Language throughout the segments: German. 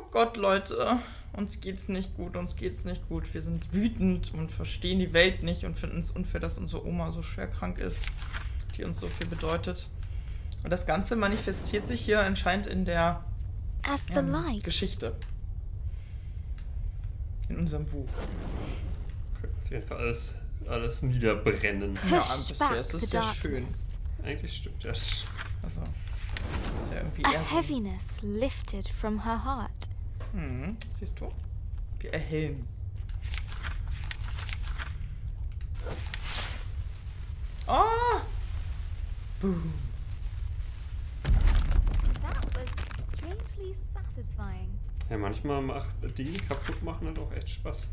Oh Gott, Leute. Uns geht's nicht gut, uns geht's nicht gut. Wir sind wütend und verstehen die Welt nicht und finden es unfair, dass unsere Oma so schwer krank ist, die uns so viel bedeutet. Und das Ganze manifestiert sich hier anscheinend in der ähm. Geschichte. In unserem Buch. Auf jeden Fall alles, alles niederbrennen. Ja, bisher ist es ja schön. Eigentlich stimmt ja. das. Also, das ist ja irgendwie A eher so. heaviness lifted from her heart. Hm, siehst du? Wir erhellen. Oh! Boom. That was strangely satisfying. Ja, manchmal macht Dinge kaputt machen halt auch echt Spaß.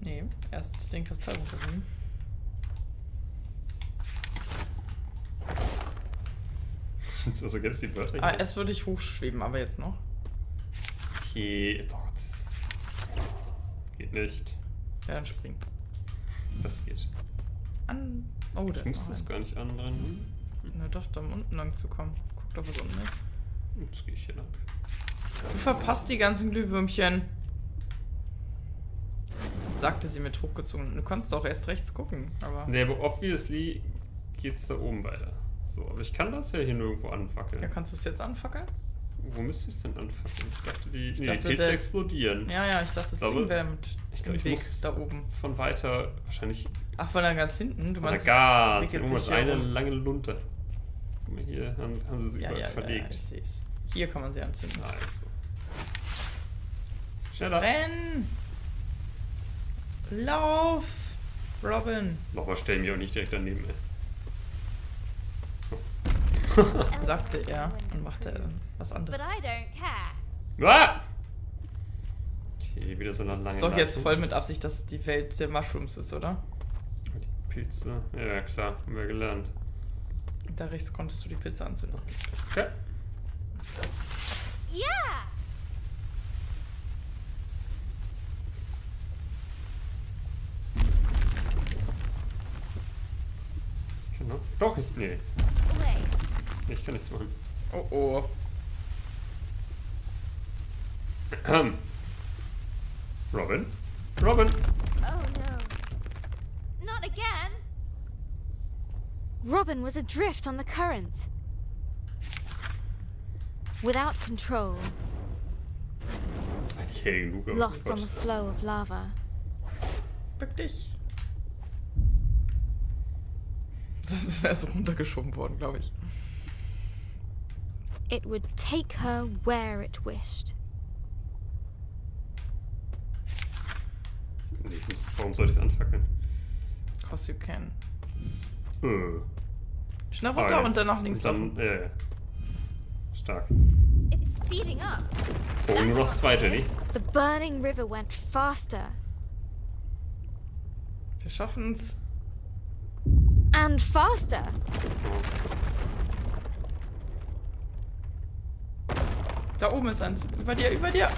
Nee, erst den Kristall runternehmen. Findest du so geil, dass die Wörter Ah, erst würde ich hochschweben, aber jetzt noch. Okay, doch. Das geht nicht. Ja, dann springen. Das geht. An. Oh, da Ich ist muss das eins. gar nicht anrennen. Na doch, da unten lang zu kommen. Guck doch, was unten ist. Jetzt gehe ich hier lang. Du verpasst die ganzen Glühwürmchen. Sagte sie mit hochgezogen. Du kannst doch erst rechts gucken, aber. Ne, aber obviously geht's da oben weiter. So, aber ich kann das ja hier nirgendwo anfackeln. Ja, kannst du es jetzt anfackeln? Wo müsste ich es denn anfackeln? Ich dachte, die, Ich nee, dachte, die der- explodieren. Ja, ja, ich dachte, das glaube- Ding wäre mit Ich dem glaube, ich Weg muss da oben. von weiter, wahrscheinlich Ach, von da ganz hinten? Du von meinst, wickelt Irgendwas sich hier eine um. lange Lunte. Guck mal, hier haben, haben sie sie Ja, überall ja, ja, ja, verlegt. ich sehe es. Hier kann man sie anzünden. also. Schneller. Renn! Lauf! Robin! Nochmal stellen wir auch nicht direkt daneben. Ey. Sagte er und machte dann was anderes. Ah! Okay, wieder so eine Das lange ist doch jetzt voll mit Absicht, dass es die Welt der Mushrooms ist, oder? Die Pilze. Ja, klar, haben wir gelernt. Da rechts konntest du die Pilze anzünden. Okay. Yeah! Ich kann noch. Doch, ich. Nee. Ich kann nichts machen. Oh oh. Robin? Robin! Oh no. Not again. Robin was adrift on the current. Without control, Eigentlich hell genug. aber lost on the flow of lava. Bück dich. Sonst wäre es runtergeschoben worden, glaube ich. It would take her where it wished. Nee, ich muss, warum sollte ich es anfackeln? Cause you can. Äh. Schnell Ah, runter und dann nach links dann, laufen. Ja, ja. Stark. It's speeding up. Oh, nur noch zweite, nicht? The burning river went faster Wir schaffen's. and faster. Da oben ist eins. Über dir, über dir.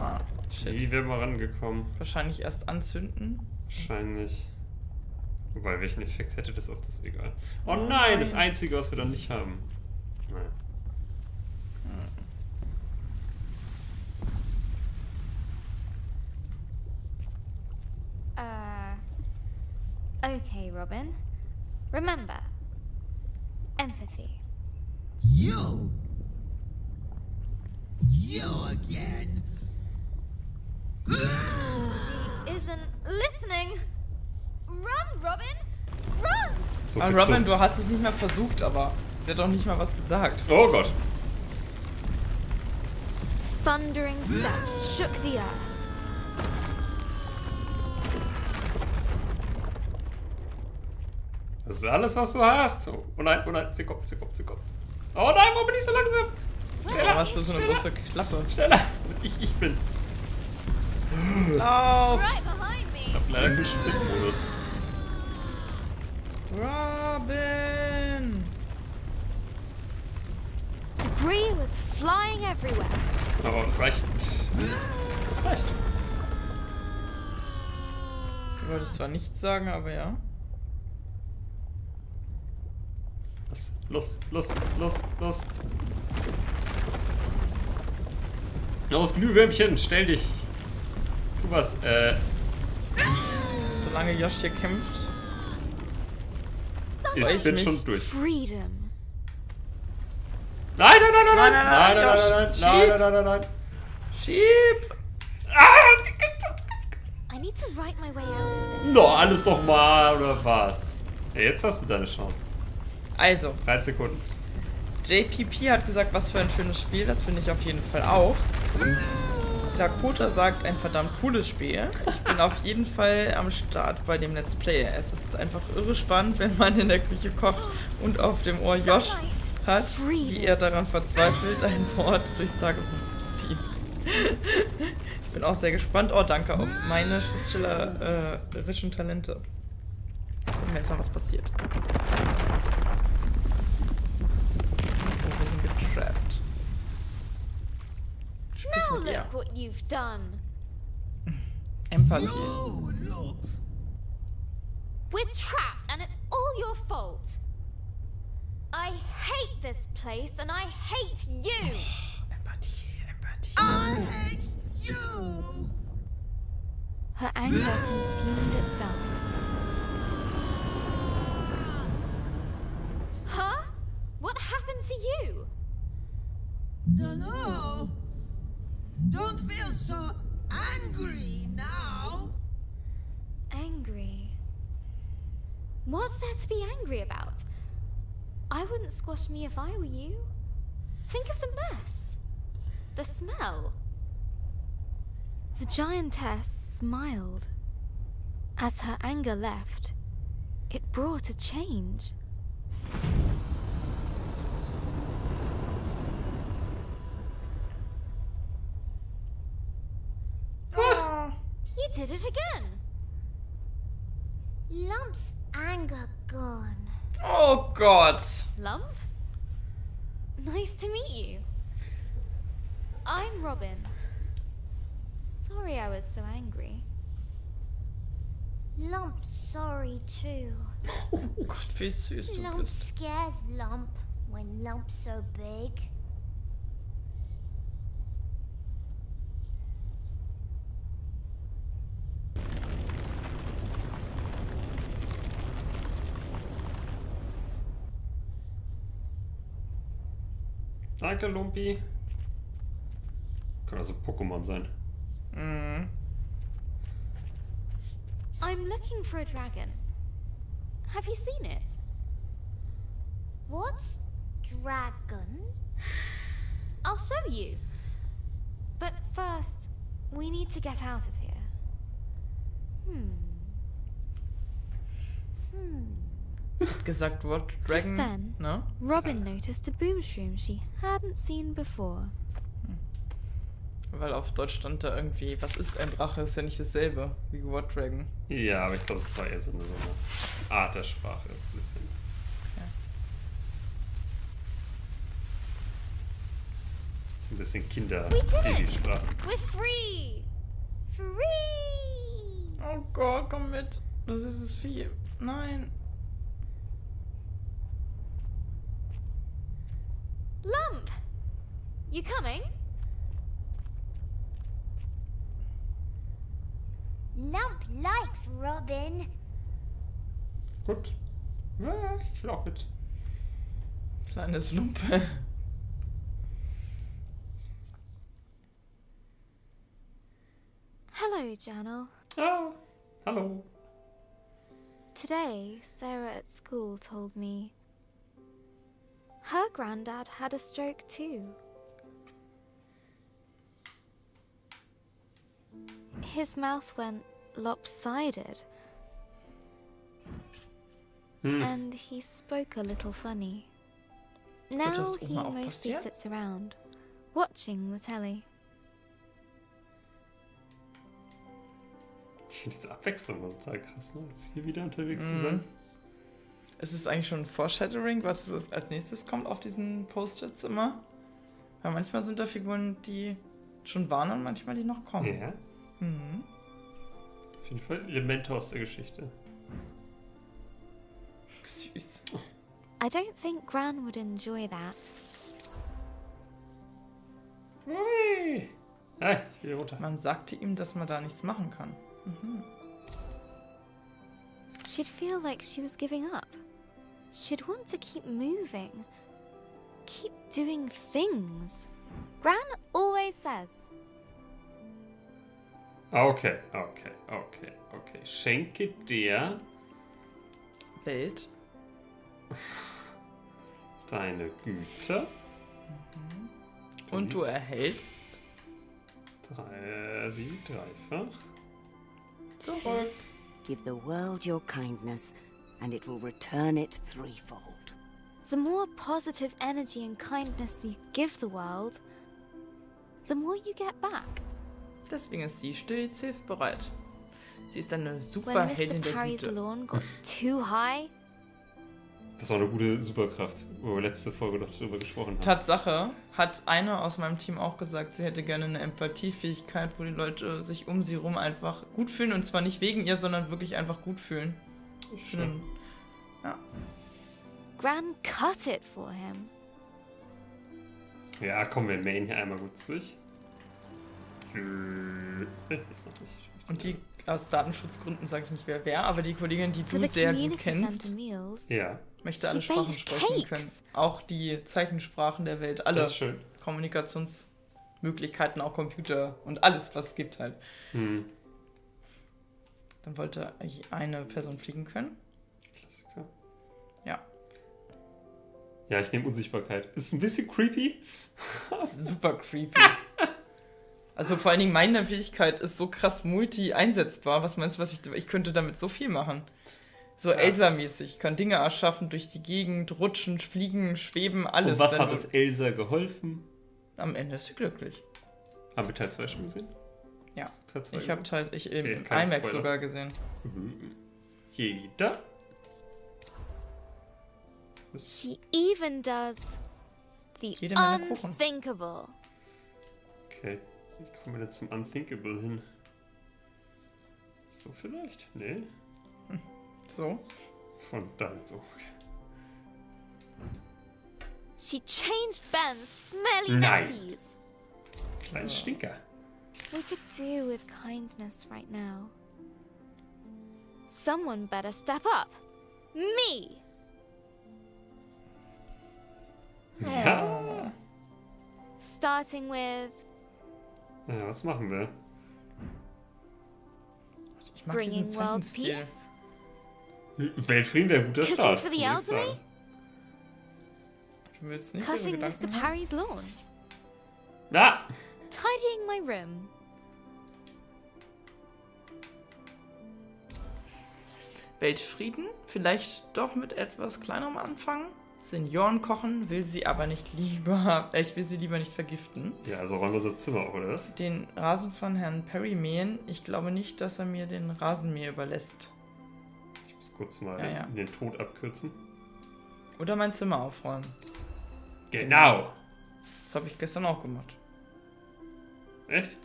Ah, shit. Wie wäre mal rangekommen? Wahrscheinlich erst anzünden. Wahrscheinlich. Wobei, welchen Effekt hätte das auf das egal? Oh nein, das Einzige, was wir dann nicht haben. Naja. Uh. Okay, Robin. Remember, empathy. You! You again! She isn't listening. Run, Robin! Run! So Ah, viel Robin, zum- du hast es nicht mal versucht, aber sie hat doch nicht mal was gesagt. Oh Gott. Thundering steps shook the earth. Das ist alles, was du hast. Oh, oh nein, oh nein, sie kommt, sie kommt, sie kommt. Oh nein, warum bin ich so langsam? Warum hast du so eine große Klappe? Schneller. Ich, ich bin. Lauf! Right behind Ich hab leider keinen Sprintmodus. Robin! Debris was flying everywhere. Aber das reicht. Das reicht. Du wolltest zwar nichts sagen, aber ja. Das Los, los, los, los. Los Glühwürmchen, stell dich. Tu was. Äh, Solange Josh hier kämpft. Ich bin mich- schon durch. Freedom. Nein, nein, nein, nein, Nein, nein, nein, nein, nein, nein, Josh, nein, schieb. nein, nein, nein, nein, nein. Schieb! Ah, I need to write my way out of this. No, alles doch mal, oder was? Ja, jetzt hast du deine Chance. Also, 30 Sekunden. JPP hat gesagt, was für ein schönes Spiel. Das finde ich auf jeden Fall auch. Dakota sagt, ein verdammt cooles Spiel. Ich bin auf jeden Fall am Start bei dem Let's Play. Es ist einfach irre spannend, wenn man in der Küche kocht und auf dem Ohr Josh hat, wie er daran verzweifelt, ein Wort durchs Tagebuch zu ziehen. Ich bin auch sehr gespannt. Oh, danke auf meine schriftstellerischen Talente. Gucken wir jetzt mal, was passiert. Now mit ihr. look what you've done. Empathie. Oh, look. We're trapped and it's all your fault. I hate this place and I hate you. Empathie, Empathie. I hate you. Her anger consumed itself. Huh? What happened to you? No, no. Don't feel so angry now. Angry. What's there to be angry about? I wouldn't squash me if I were you. Think of the mess. The smell. The giantess smiled. As her anger left, it brought a change. Ah. You did it again. Lump's anger gone. Oh God. Lump? Nice to meet you. I'm Robin. Sorry I was so angry. Lump's sorry too. Oh Gott, wie süß du Lump scares Lump when Lump's so big. Danke, Lumpi. Kann also Pokémon sein. Mhm. I'm looking for a dragon. Have you seen it? What's dragon? I'll show you. But first, we need to get out of here. Hmm. Hmm. Gesagt, what Just Dragon? then. Ne? Robin noticed a boomshroom she hadn't seen before. Weil auf Deutsch stand da irgendwie, was ist ein Drache? Ist ja nicht dasselbe wie What Dragon. Ja, aber ich glaube, es war eher so eine, so eine Art der Sprache. Ein bisschen. So ein bisschen kinder We did it! sprache We're free! Free! Oh Gott, komm mit. Das ist es Vieh. Nein. You coming? Lump likes Robin. Gut. Ja, ich will auch mit. Kleines Lumpe. Hello, Journal. Ah, hallo. Today, Sarah at school told me her granddad had a stroke too. His mouth went lopsided Hm. and he spoke a little funny. Now he mostly passieren? sits around, watching the telly. Ich finde diese Abwechslung immer total krass, ne? Jetzt hier wieder unterwegs zu Mhm. sein. Ist es eigentlich schon ein Foreshadowing, was als nächstes kommt auf diesen Post-its immer? Weil manchmal sind da Figuren, die schon waren und manchmal die noch kommen. Ja. Mhm. Auf jeden Fall Elemente aus der Geschichte. Süß. I don't think Gran would enjoy that. Hui. Hey, ich gehe runter. Man sagte ihm, dass man da nichts machen kann. She'd feel like she was giving up. She'd want to keep moving, keep doing things. Gran always says. Okay, okay, okay, okay. Schenke dir. Welt. deine Güter. Mhm. Und du erhältst Drei, äh, sie dreifach. zurück. Give the world your kindness, and it will return it threefold. The more positive energy and kindness you give the world, the more you get back. Deswegen ist sie stets hilfbereit. Sie ist eine Superheldin der Güte. lawn got too high, Das ist auch eine gute Superkraft, wo wir letzte Folge noch drüber gesprochen haben. Tatsache hat eine aus meinem Team auch gesagt, sie hätte gerne eine Empathiefähigkeit, wo die Leute sich um sie rum einfach gut fühlen. Und zwar nicht wegen ihr, sondern wirklich einfach gut fühlen. Schön. Ja. Gran cut it for him. Ja, kommen wir Main hier einmal kurz durch. Und die aus Datenschutzgründen sage ich nicht wer wer, aber die Kollegin, die du sehr gut kennst, Ja, möchte alle Sprachen sprechen können. Auch die Zeichensprachen der Welt, alle. Kommunikationsmöglichkeiten, auch Computer und alles, was es gibt halt. Hm. Dann wollte eine Person fliegen können. Klassiker. Ja. Ja, ich nehme Unsichtbarkeit. Ist ein bisschen creepy. Super creepy. Also vor allen Dingen meine Fähigkeit ist so krass multi-einsetzbar. Was meinst du, was ich. Ich könnte damit so viel machen. So Ja. Elsa-mäßig. Ich kann Dinge erschaffen, durch die Gegend, rutschen, fliegen, schweben, alles. Und was hat es Elsa geholfen? Am Ende ist sie glücklich. Haben wir Teil 2 schon gesehen? Ja. Teil 2 Ich habe halt ich im Okay, IMAX Spoiler. sogar gesehen. Jeder. she even does the unthinkable. Okay. Wie kommen wir denn zum Unthinkable hin? So vielleicht? Nee. So. Von da jetzt so. Okay. She changed Ben's smelly Nein. nappies. Kleinen Stinker. We could do with kindness right now. Someone better step up. Me! Ja. Starting with ja. Was machen wir? Ich mag diesen bringing world Zeichenstil. peace, Weltfrieden wäre ein guter Start. for the würde ich elderly? sagen. Du willst nicht cutting Mr. Parry's lawn, Ah! tidying my room. Weltfrieden? Vielleicht doch mit etwas kleinerem anfangen? Senioren kochen, will sie aber nicht lieber. äh, Ich will sie lieber nicht vergiften. Ja, also räumen wir unser Zimmer auch, oder was? Den Rasen von Herrn Perry mähen. Ich glaube nicht, dass er mir den Rasenmäher überlässt. Ich muss kurz mal Ja, ja. den Tod abkürzen. Oder mein Zimmer aufräumen. Genau! Das habe ich gestern auch gemacht. Echt?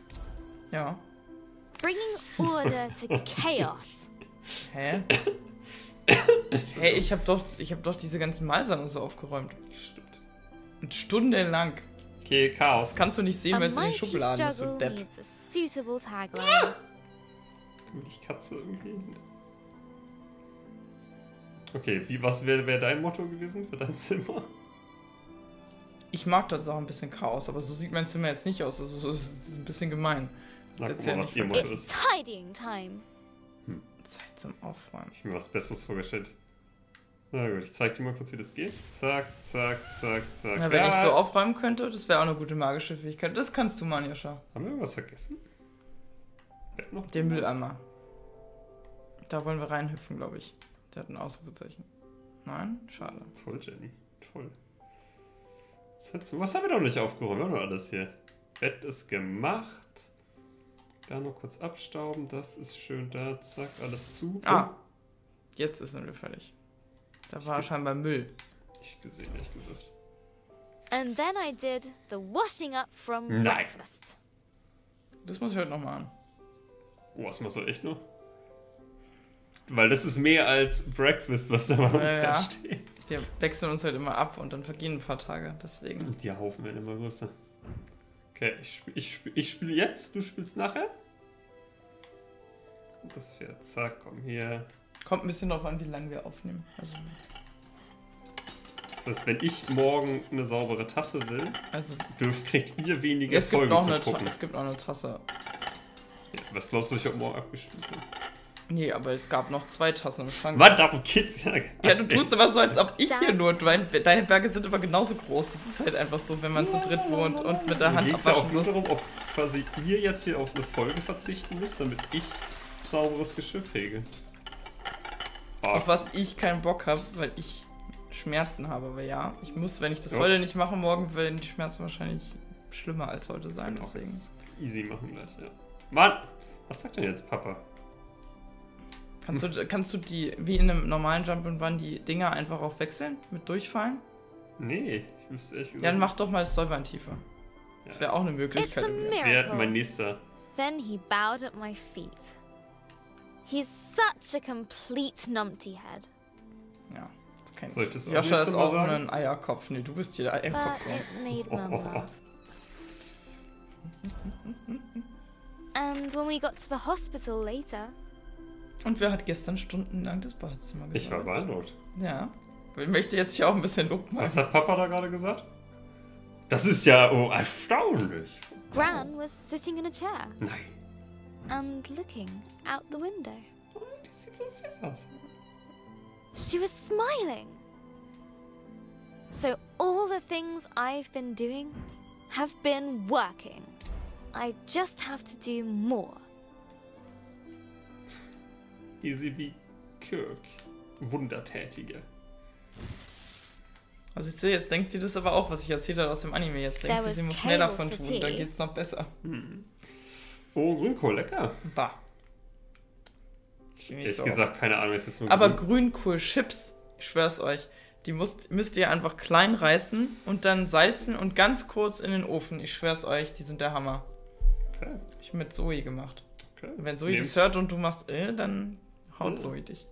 Ja. Bringing order to chaos. Hä? Hey, ich habe doch, ich hab doch diese ganzen Malsachen so aufgeräumt. Stimmt. Und stundenlang. Okay, Das Chaos. kannst du nicht sehen, weil es in den Schubladen ist, du Depp. needs a suitable tagline. Ich Katze irgendwie. Okay, wie, was wäre wär dein Motto gewesen für dein Zimmer? Ich mag das auch ein bisschen Chaos, aber so sieht mein Zimmer jetzt nicht aus. Also so ist es ein bisschen gemein. Das guck ist ja mal, was nicht ihr Motto It's ist. tidying time. Zeit zum Aufräumen. Ich hab mir was Besseres vorgestellt. Na gut, ich zeig dir mal kurz, wie das geht. Zack, zack, zack, zack. Na, wenn Ja, ich so aufräumen könnte, das wäre auch eine gute magische Fähigkeit. Das kannst du, Manjascha. Haben wir irgendwas vergessen? Noch? Den Mülleimer. Da wollen wir reinhüpfen, glaube ich. Der hat ein Ausrufezeichen. Nein? Schade. Voll, Jenny. Toll. Was haben wir doch nicht aufgeräumt? Wir haben doch alles hier. Bett ist gemacht. Da noch kurz abstauben. Das ist schön da. Zack, alles zu. Ah. Jetzt sind wir fertig. Da war Stimmt. scheinbar Müll. Nicht gesehen, ehrlich gesagt. And then I did the washing up from Nein. breakfast. Das muss ich heute nochmal an. Oh, was machst du echt noch? Weil das ist mehr als Breakfast, was da mal Ja, ja. dran steht. wir wechseln uns halt immer ab und dann vergehen ein paar Tage. Deswegen. Und die Haufen werden immer größer. Okay, ich spiele ich spiel, ich spiel jetzt, du spielst nachher. Das wäre, zack, komm hier. Kommt ein bisschen darauf an, wie lange wir aufnehmen. Also, Das heißt, wenn ich morgen eine saubere Tasse will, also dürft, kriegt ihr weniger es, gibt Folgen noch zu gucken. es gibt auch eine Tasse. Was glaubst du, ich habe morgen abgespielt? habe? Nee, aber es gab noch zwei Tassen im Schrank. Mann, darum geht's ja gar Ja, du nicht. tust aber so, als ob ich hier nur. Dein, deine Berge sind aber genauso groß. Das ist halt einfach so, wenn man zu dritt wohnt und mit der Hand geht's ja auch abwaschen nur muss. darum, ob quasi ihr jetzt hier auf eine Folge verzichten müsst, damit ich sauberes Geschirr kriege. Oh, Auf was ich keinen Bock habe, weil ich Schmerzen habe. Aber ja, ich muss, wenn ich das Ups. heute nicht mache, morgen werden die Schmerzen wahrscheinlich schlimmer als heute sein. auch Deswegen. easy machen gleich, ja. Mann, was sagt denn jetzt Papa? Kannst du, kannst du die, wie in einem normalen Jump and Run, die Dinger einfach auch wechseln? Mit durchfallen? Nee, ich müsste ehrlich gesagt. Ja, dann mach doch mal Säubern tiefer. Das wäre auch eine Möglichkeit. Das wäre mein nächster. Then he bowed at my feet. He's such a complete numpty head. Ja, das kenn Soll ich das auch Joscha nächste ist auch sagen? ein Eierkopf. Nee, du bist hier der But Eierkopf. it made Mum laugh. And when we got to the hospital later, Und wer hat gestern stundenlang das Badezimmer gesaugt? Ich war beeindruckt. Ja. Ich möchte jetzt hier auch ein bisschen Lob Was hat Papa da gerade gesagt? Das ist ja oh, erstaunlich. Gran was sitting in a chair Nein. And looking out the window. Die sieht so süß aus. She was smiling. So all the things I've been doing have been working. I just have to do more. Easy wie Kirk. Wundertätige. Also ich sehe, jetzt denkt sie das aber auch, was ich erzählt habe aus dem Anime. Jetzt denkt There sie, sie muss mehr kale davon for tun, dann geht's noch besser. Oh, Grünkohl, lecker. Bah. Ich bin nicht Ehrlich so. gesagt, keine Ahnung, was jetzt mit Aber Grün- Grünkohl-Chips, ich schwör's euch, die müsst, müsst ihr einfach klein reißen und dann salzen und ganz kurz in den Ofen. Ich schwör's euch, die sind der Hammer. Okay, Hab ich mit Zoe gemacht. okay. Und wenn Zoe Nehmt. das hört und du machst äh, dann haut Oh. Zoe dich.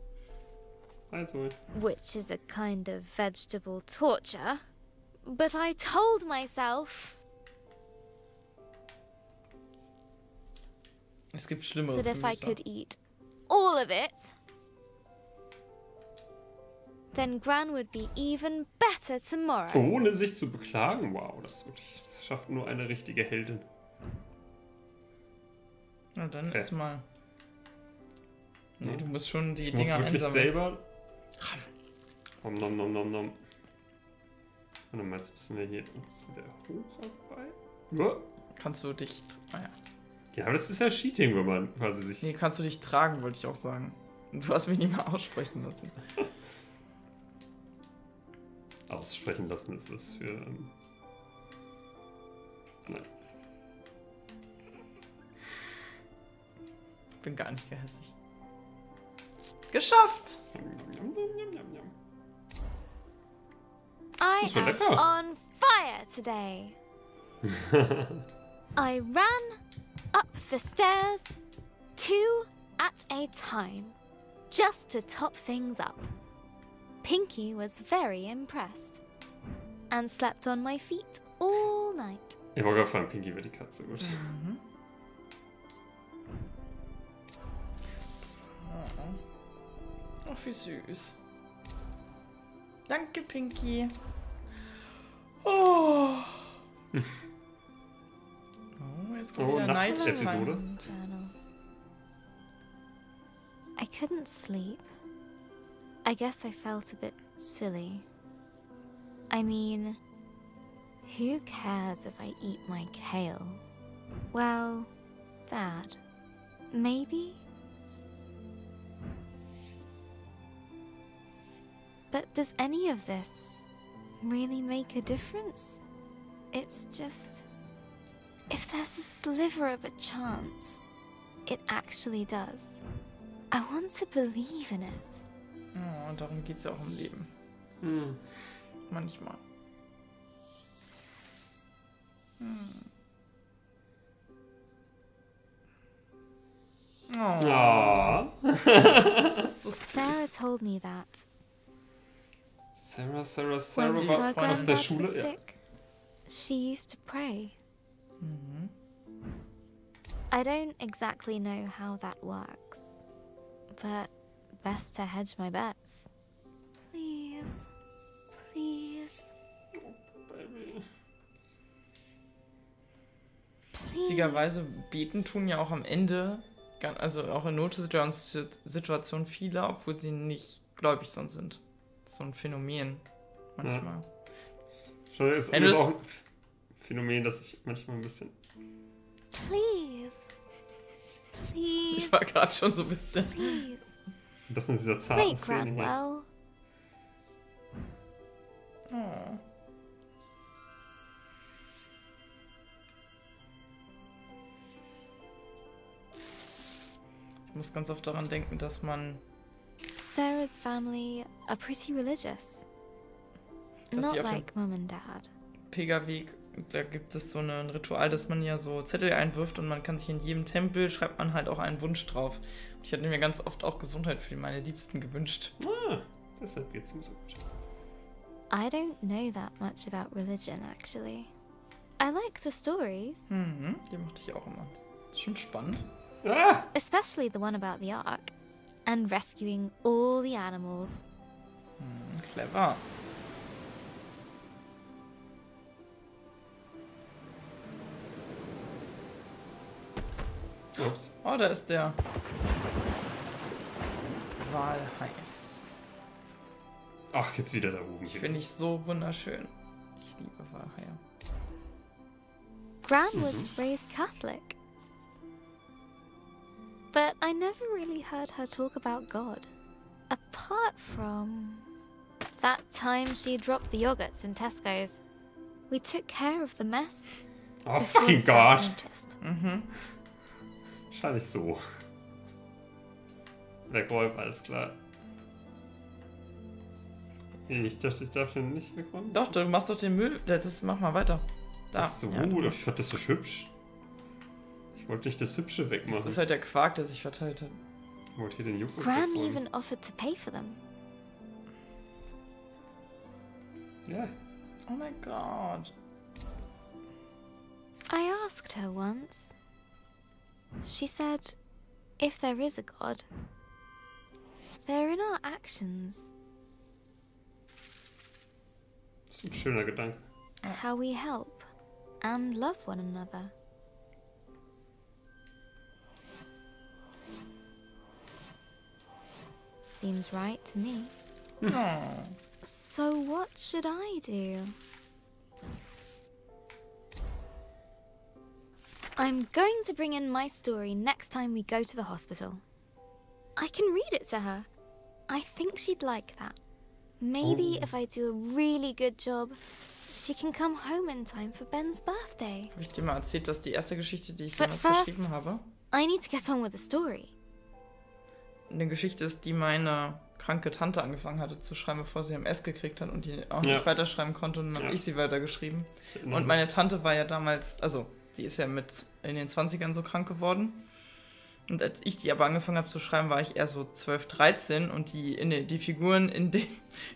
Also, which is a kind of vegetable torture. But I told myself Es gibt Schlimmeres. that if I could eat all of it, then Gran would be even better tomorrow. ohne sich zu beklagen, wow, das, wirklich, das schafft nur eine richtige Heldin. Na dann Okay. ist mal. Nee, du musst schon die Ich muss Dinger wirklich einsammeln. selber. Nom nom nom nom nom. Warte mal, jetzt müssen wir hier uns wieder hocharbeiten. Ja. Kannst du dich. Ah, ja. Ja, aber das ist ja Cheating, wenn man quasi sich. Nee, kannst du dich tragen, wollte ich auch sagen. Du hast mich nicht mal aussprechen lassen. aussprechen lassen ist was für. Ähm, nein. Ich bin gar nicht gehässig. Geschafft! I am on fire today. I ran up the stairs, two at a time, just to top things up. Pinky was very impressed and slept on my feet all night. Ich wollte gerade fragen, Pinky wäre die Katze. Gut. Mhm. Oh, oh. oh, wie süß. Danke, Pinky. Oh. Oh, kommt Oh, wieder Nacht- Night Episode. Time. Journal. I couldn't sleep. I guess I felt a bit silly. I mean, who cares if I eat my kale? Well, Dad, maybe? But does any of this really make a difference? It's just. If there's a sliver of a chance, it actually does. I want to believe in it. Oh, und darum geht's ja auch im Leben. Hm. Manchmal. Hm. Oh, das ist so Sarah süß. told me that Sarah, Sarah, Sarah Sie war her Freundin aus der Schule. was Ja. sick, she used to pray. Mhm. I don't exactly know how that works, but best to hedge my bets. Please, please, Baby. Witzigerweise beten tun ja auch am Ende, also auch in Notsituationen viele, obwohl sie nicht gläubig sonst sind. Ist so ein Phänomen manchmal. Schon ist du auch Phänomen, das ich manchmal ein bisschen. Please, please, Ich war gerade schon so ein bisschen. please. Das in dieser zarten Wait, Szene hier. Oh. Ich muss ganz oft daran denken, dass man Sarah's family are pretty religious. Dass Not like mum and dad. Pilgerweg, da gibt es so ein Ritual, dass man ja so Zettel einwirft und man kann sich in jedem Tempel, schreibt man halt auch einen Wunsch drauf. Und ich hatte mir ganz oft auch Gesundheit für meine Liebsten gewünscht. Ah, deshalb geht's mir so gut. I don't know that much about religion, actually. I like the stories, Mhm, die mochte ich auch immer. Das ist schon spannend. Ah! especially the one about the Ark and rescuing all the animals. Mhm, clever. Ups. Oh, da ist der Walhai. Ach, jetzt wieder da oben. Ich finde ich so wunderschön. Ich liebe Walhaie. Gran was mhm. raised Catholic. But I never really heard her talk about God. Apart from that time she dropped the yogurts in Tesco's. We took care of the mess. Oh, before fucking the staff God. noticed. Wahrscheinlich so. Wegräumen, alles klar. Ich dachte, ich darf den nicht wegräumen. Doch, du machst doch den Müll. Das das- mach mal weiter. Da. Ach so, Ja, du- ich fand das so hübsch. Ich wollte nicht das Hübsche das wegmachen. ist halt der Quark, der sich verteilt hat. Ich wollte hier den Joghurt Gran wegräumen. even offered to pay for them. Ja, Oh mein Gott. I asked her once. She said, if there is a God, they're in our actions, das ist ein schöner Gedanke. how we help and love one another. Seems right to me. Oh. So, what should I do? I'm going to bring in my story next time we go to the hospital. I can read it to her. I think she'd like that. Maybe Oh. if I do a really good job, she can come home in time for Ben's birthday. Habe ich dir mal erzählt, dass die erste Geschichte, die ich But jemals first- geschrieben habe, I need to get on with the story. eine Geschichte ist, die meine kranke Tante angefangen hatte zu schreiben, bevor sie MS gekriegt hat und die auch Ja. nicht weiterschreiben konnte und dann Ja. habe ich sie weitergeschrieben. Und meine Tante war ja damals, also die ist ja mit in den 20ern so krank geworden. Und als ich die aber angefangen habe zu schreiben, war ich eher so 12, 13 und die, in den, die Figuren in, dem,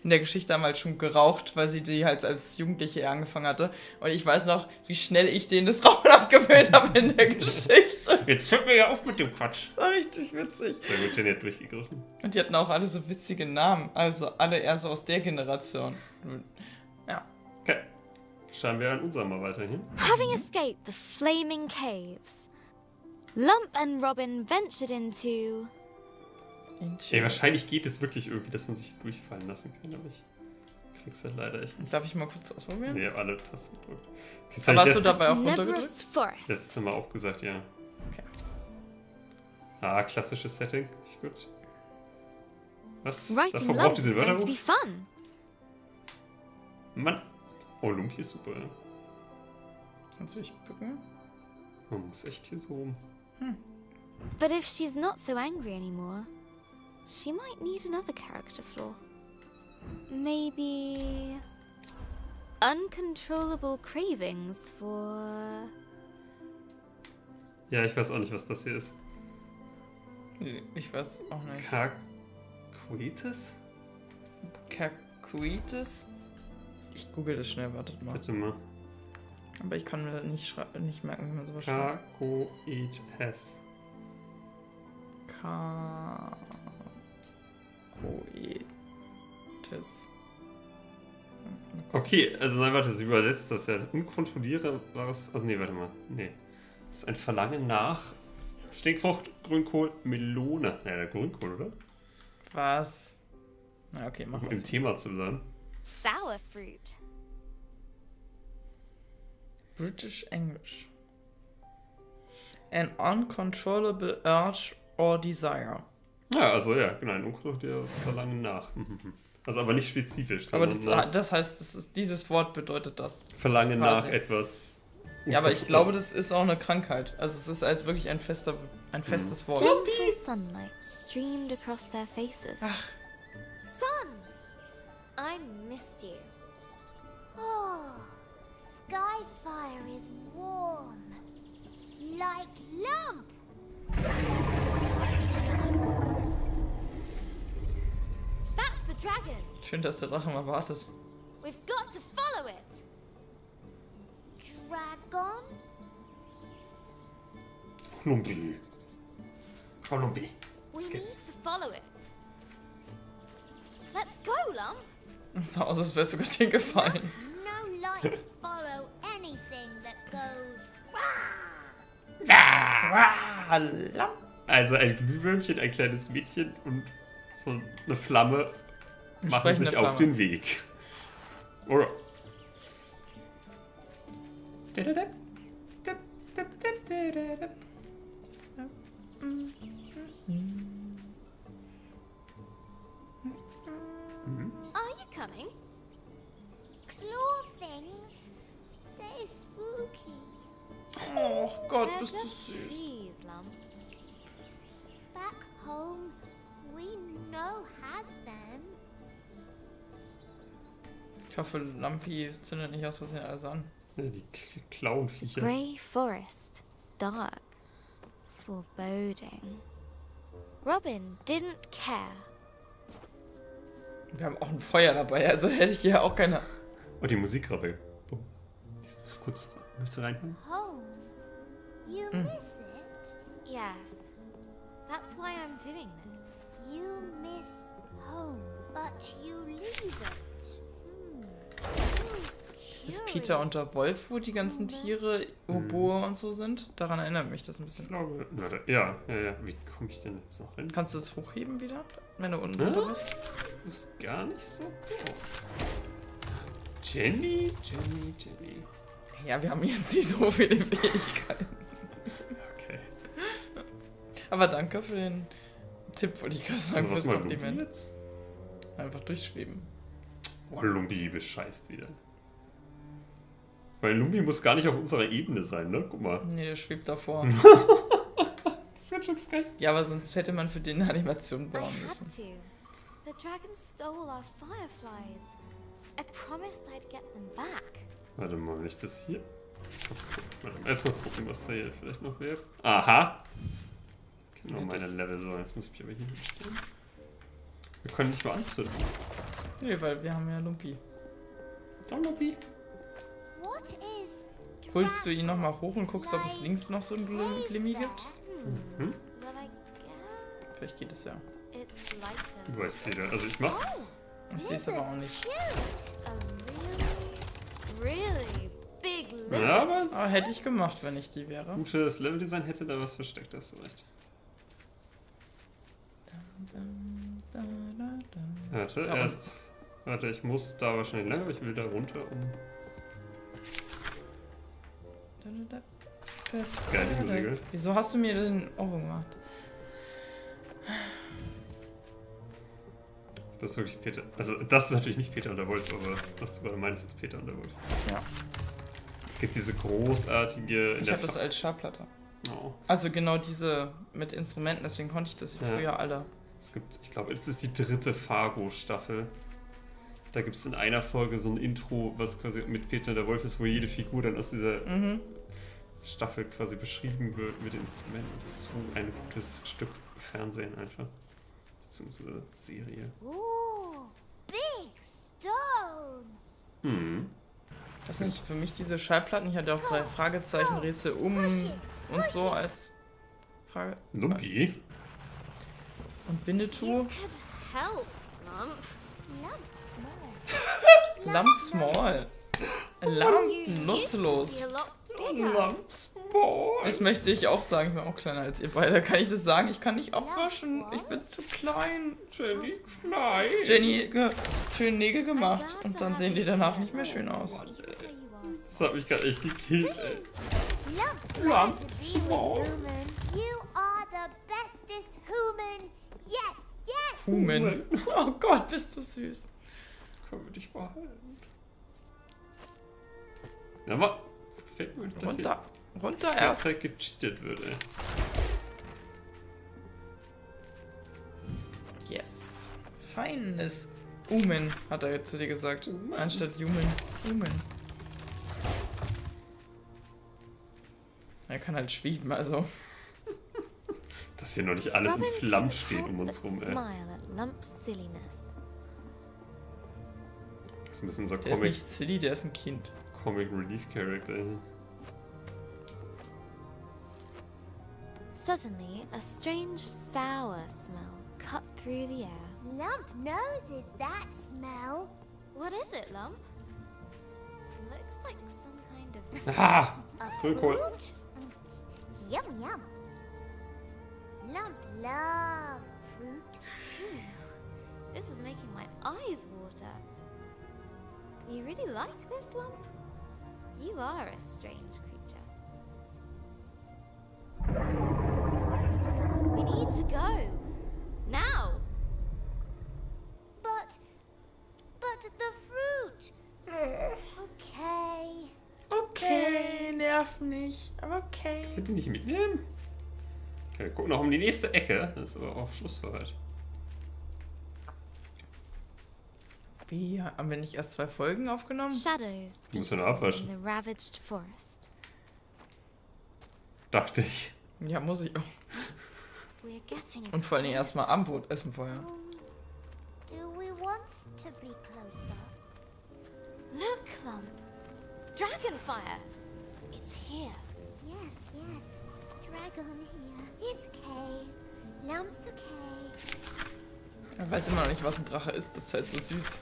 in der Geschichte haben halt schon geraucht, weil sie die halt als Jugendliche eher angefangen hatte. Und ich weiß noch, wie schnell ich denen das Rauchen abgewöhnt habe in der Geschichte. Jetzt hört mir ja auf mit dem Quatsch. Das war richtig witzig. Sehr gut, Jenny hat durchgegriffen. Und die hatten auch alle so witzige Namen. Also alle eher so aus der Generation. Ja. Schauen wir an unser mal weiterhin. Having escaped the flaming caves, Lump and Robin ventured into. Ey, wahrscheinlich geht es wirklich irgendwie, dass man sich durchfallen lassen kann, aber ich krieg's halt leider echt nicht. Darf ich mal kurz ausprobieren? Nee, alle Tasten gedrückt. Aber ich hast du dabei auch runtergedrückt? Letztes Mal auch gesagt, ja. Okay. Ah, klassisches Setting. Nicht gut. Was? Davon braucht diese going to Wörter be fun. Mann. Oh, Lump hier ist super, ja. Kannst du dich bücken? Man muss echt hier so rum. But if she's not so angry anymore, she might need another character flaw. Maybe. Uncontrollable cravings for. Ja, ich weiß auch nicht, was das hier ist. Nee, Ich weiß auch nicht. Kakuitis? Kaku Carcoitis? Ich google das schnell, wartet mal. Bitte mal. Aber ich kann mir nicht, nicht merken, wie man sowas schreibt. Carcoites. Carcoitis. Okay, also nein, warte, sie übersetzt das ja. Unkontrollierbares. Also nee, warte mal. Nee. Das ist ein Verlangen nach Stinkfrucht, Grünkohl, Melone. Ja, der Grünkohl, oder? Was? Na, okay, machen Um wir im Thema zu bleiben. Sour fruit. British English. An uncontrollable urge or desire. Ja, also ja, genau, ein unkontrollierbares Verlangen nach. Mhm. Also aber nicht spezifisch. Aber das, nach das heißt, das ist, dieses Wort bedeutet das. Verlangen Das nach etwas. Ja, aber ich glaube, das ist auch eine Krankheit. Also es ist als wirklich ein fester, ein festes Wort. Gentle sunlight streamed across their faces. Ach! I missed you. Oh, Skyfire is warm. Like lump. That's the dragon. schön, dass der Drache mal wartet. We've got to follow it. Dragon? Lumbi. Frau lights follow anything that goes. Ah, Lamp. Also ein Glühwürmchen, ein kleines Mädchen und so eine Flamme machen sich auf Flamme. den Weg. Oder? Home, we know has them. Ich hoffe, Lampi zündet nicht aus Versehen alles an. Ja, die Klauenviecher. Grey forest, dark, foreboding. Robin didn't care. Wir haben auch ein Feuer dabei, also hätte ich hier auch keine. Und die Musikrappe. Oh. Ich muss kurz möchtest du reinhören? Home. You Mm. miss it. Yes, that's why I'm doing this. You miss home, but you leave it. Ist das Peter und der Wolf, wo die ganzen Tiere, Oboe und so sind? Daran erinnert mich das ein Ich bisschen. glaube. Warte, ja, ja, ja. Wie komme ich denn jetzt noch hin? Kannst du es hochheben wieder, wenn du unten runter bist? Das ist gar nicht so doof. Jenny, Jenny, Jenny. Ja, wir haben jetzt nicht so viele Fähigkeiten. Aber danke für den Tipp, wollte ich gerade sagen, Also was fürs Lumbi Kompliment. jetzt? Einfach durchschweben. Oh, Lumbi bescheißt wieder. Weil Lumbi muss gar nicht auf unserer Ebene sein, ne? Guck mal. Nee, der schwebt davor. Das ist ganz schön frech. ja, aber sonst hätte man für den eine Animation bauen müssen. The dragon stole our fireflies. I promised I'd get them back. Warte mal, wenn ich das hier. Erstmal gucken, was da hier vielleicht noch wäre. Aha! Genau, Ja, meine Level so. Jetzt muss ich mich aber hier hinstellen. Wir können nicht mal anzünden. Nee, weil wir haben ja Lumpi. Da, Lumpi. What is Holst du ihn nochmal hoch und guckst, ob es links noch so ein Gl- Glimmi gibt? Hm? Guess Vielleicht geht es ja. Du weißt jeder. Also ich mach's. Ich sehe es aber auch nicht. Ja, aber Aber hätte ich gemacht, wenn ich die wäre. gutes Leveldesign hätte da was versteckt, hast du recht. Warte, Da erst. Warte, ich muss da wahrscheinlich lang, aber ich will da runter, um. Das ist geil, die Musik? Wieso hast du mir den Ohrwurm gemacht? Das ist wirklich Peter. Also, das ist natürlich nicht Peter und der Wolf, aber was du gerade meinst, ist Peter und der Wolf. Ja. Es gibt diese großartige. Ich habe das als Schallplatte. oh. Also genau diese mit Instrumenten, deswegen konnte ich das Ja. früher alle. Es gibt, ich glaube, es ist die dritte Fargo-Staffel. Da gibt es in einer Folge so ein Intro, was quasi mit Peter der Wolf ist, wo jede Figur dann aus dieser Mhm. Staffel quasi beschrieben wird mit Instrumenten. Das ist so ein gutes Stück Fernsehen einfach. Beziehungsweise Serie. Ooh, big stone. Hm. Das nicht für mich diese Schallplatten. Ich hatte auch drei Fragezeichen, Rätsel um und so als Frage. Lumpi? Und Winnetou. Help, Lump. Lump small. Lump small. Lump nutzlos. bigger. Lumpsboy. Das möchte ich auch sagen. Ich bin auch kleiner als ihr beide. Kann ich das sagen? Ich kann nicht abwaschen. Ich bin zu klein. Jenny klein. Jenny, ge schön Nägel gemacht. Und dann sehen die danach nicht mehr schön aus. Das hat mich gerade echt gekillt, ey. Lump, Lump small. Yes. Human. Oh Gott, bist du süß. Können wir dich behalten? Ja, aber fällt mir, dass Runter. Runter hier erst. Zeit gecheatet wird, ey. Yes. Feines. Human, hat er jetzt zu dir gesagt. Anstatt Human. Human. Er kann halt schweben, also. Dass hier noch nicht alles in Flammen steht um uns rum, ey. Das ist ein bisschen so Der ist Comic, nicht silly, der ist ein Kind. Comic Relief Character. ey. Suddenly, a strange sour smell cut through the air. Lump noses that smell. What is it, Lump? Looks like some kind of. Ah! Fruit? Yum, yum. Lump love fruit. This is making my eyes water. You really like this, Lump? You are a strange creature. We need to go. Now! But, but the fruit. Okay. Okay, nerv nicht. Aber okay. Könnt ihr nicht mitnehmen? Wir gucken noch um die nächste Ecke. Das ist aber auch Schluss für heute. Wie? Haben wir nicht erst zwei Folgen aufgenommen? Shadows Du musst ja noch deep abwaschen. in the ravaged forest. Dachte ich. Ja, muss ich auch. Und vor allem erstmal am Boot essen vorher. Do we want to be closer? Look, Lump! Dragonfire! It's here. Er weiß immer noch nicht, was ein Drache ist. Das ist halt so süß.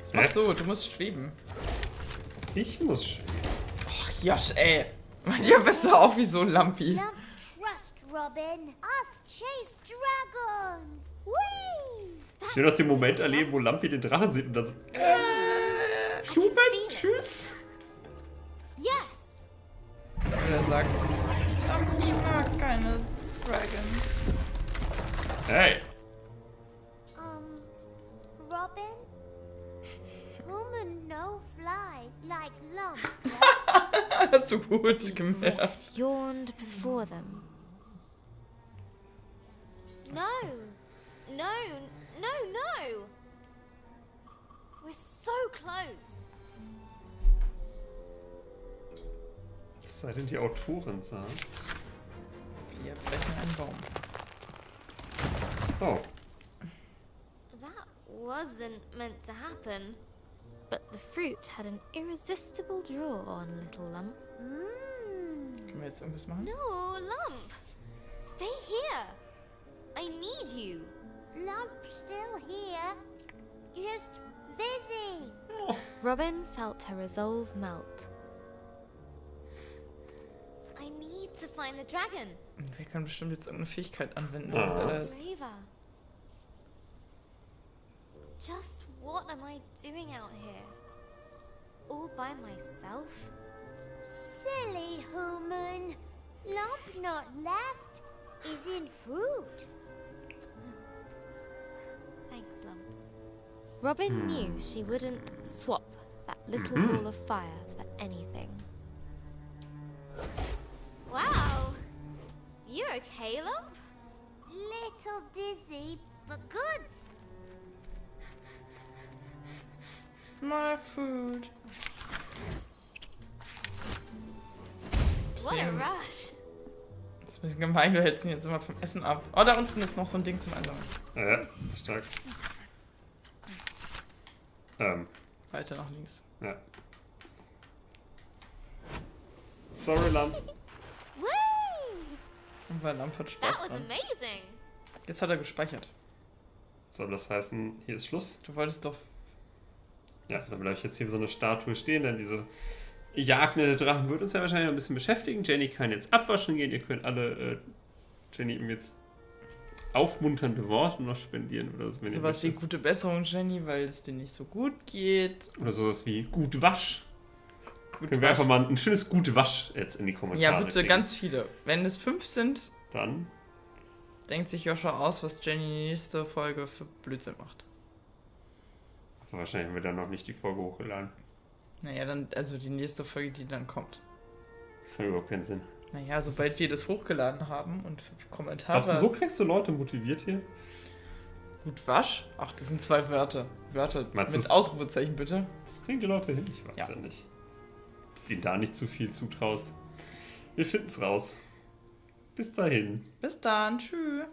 Was machst du? Du musst schweben. Ich muss sch- Ach, Josh, ey. Manchmal bist du auch wie so ein Lampi. Lump trust Robin. Us chase dragon. Whee! Ich will noch den Moment erleben, wo Lampi den Drachen sieht und dann so. Äh, Human, tschüss. Yes! er sagt, keine Dragons. Hey. Um, Robin? Human no fly like lump. Hast du gut gemerkt. Yawned before them. No! No! No, no! We're so close! Es sei denn, die Autorin sagt. Wir brechen einen Baum. Oh. That wasn't meant to happen. But the fruit had an irresistible draw on Little Lump. Mmm. Können wir jetzt irgendwas machen? No, Lump! Stay here! I need you! Lump's still here. Just busy. Oh. Robin felt her resolve melt. I need to find the dragon! Wir können bestimmt jetzt irgendeine Fähigkeit anwenden. Ah. wenn er It's ist. Just what am I doing out here? All by myself? Silly human. Lump not left is in fruit. Thanks, Lump. Robin knew she wouldn't swap that little Mhm. ball of fire for anything. Wow! You okay, Lump? Little dizzy, but goods. My food. What a rush! Das ist ein bisschen gemein, du hältst ihn jetzt immer vom Essen ab. Oh, da unten ist noch so ein Ding zum Einsammeln. Ja, stark. Ähm, Weiter nach links. ja. Sorry, Lamp. Und weil Lamp hat That Spaß was dran. amazing. Jetzt hat er gespeichert. Soll das heißen, hier ist Schluss? Du wolltest doch. Ja, dann bleibe ich jetzt hier so eine Statue stehen, denn diese jagende Drachen wird uns ja wahrscheinlich noch ein bisschen beschäftigen. Jenny kann jetzt abwaschen gehen. Ihr könnt alle äh, Jenny ihm jetzt aufmunternde Worte noch spendieren oder so. Wenn ihr Sowas wie gute Besserung, Jenny, weil es dir nicht so gut geht. Oder sowas wie gut wasch. Gut Können wir einfach mal ein schönes gut wasch jetzt in die Kommentare Ja, bitte, kriegen. ganz viele. Wenn es fünf sind, Dann denkt sich Joshua aus, was Jenny nächste Folge für Blödsinn macht. wahrscheinlich haben wir dann noch nicht die Folge hochgeladen. Naja, dann, also die nächste Folge, die dann kommt. Das hat überhaupt keinen Sinn. Naja, sobald wir das hochgeladen haben und Kommentare. Glaubst du, so kriegst du Leute motiviert hier? Gut wasch? Ach, das sind zwei Wörter. Wörter du mit das- Ausrufezeichen bitte. Das kriegen die Leute hin, ich weiß ja, Ja. nicht. Du ihnen da nicht zu viel zutraust. Wir finden's raus. Bis dahin. Bis dann, tschüss.